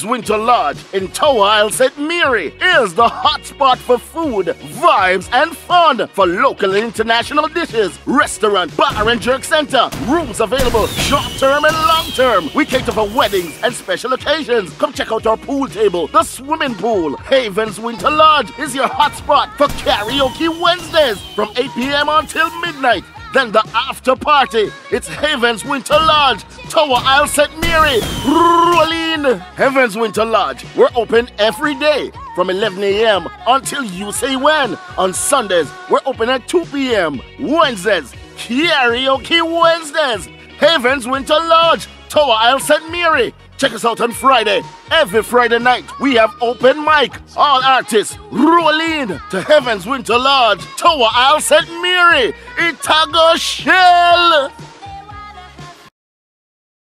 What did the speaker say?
Heaven's Wynter Lodge in Tower Isle St. Mary is the hot spot for food, vibes, and fun for local and international dishes. Restaurant, bar, and jerk center. Rooms available short term and long term. We cater for weddings and special occasions. Come check out our pool table, the swimming pool. Haven's Wynter Lodge is your hot spot for karaoke Wednesdays from 8 p.m. until midnight. Then the after party. It's Haven's Wynter Lodge, Tower Isle St. Mary. Heaven's Wynter Lodge. We're open every day from 11 a.m. until you say when. On Sundays, we're open at 2 p.m. Wednesdays, Karaoke Wednesdays. Heaven's Wynter Lodge, Tower Isle St. Mary. Check us out on Friday. Every Friday night, we have open mic. All artists roll in to Heaven's Wynter Lodge, Tower Isle St. Mary, Itago Shell.